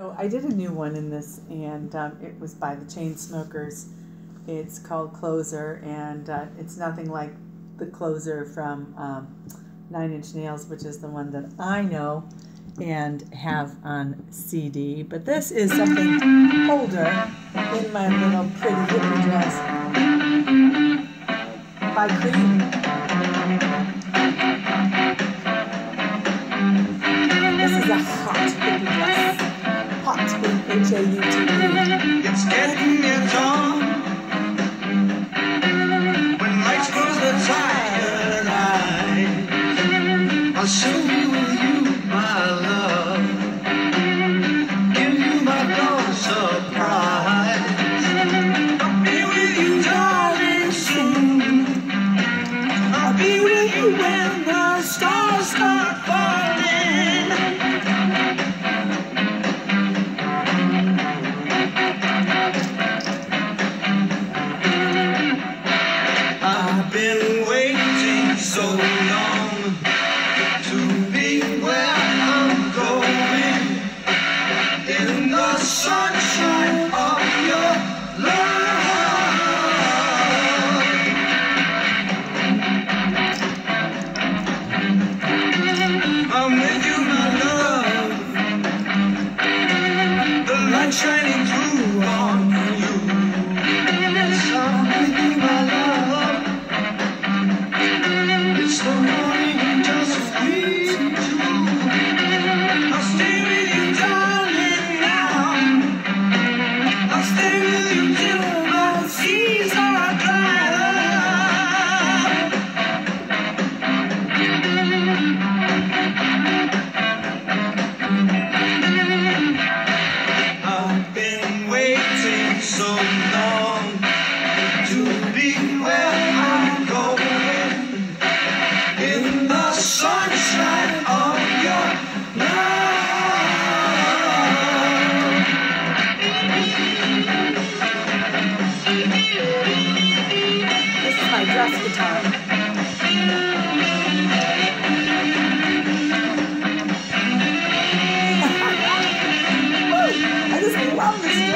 So I did a new one in this, and um, it was by the Chainsmokers. It's called Closer, and uh, it's nothing like the Closer from um, Nine Inch Nails, which is the one that I know and have on CD. But this is something older in my little pretty hippie dress by Cream. This is a hot hippie dress. Hot H-A-U-T-E. It's getting it on. When lights close the tired eyes, I'll show I'm so long to be where I'm going in the sunshine of your love. This is my dress guitar. I love this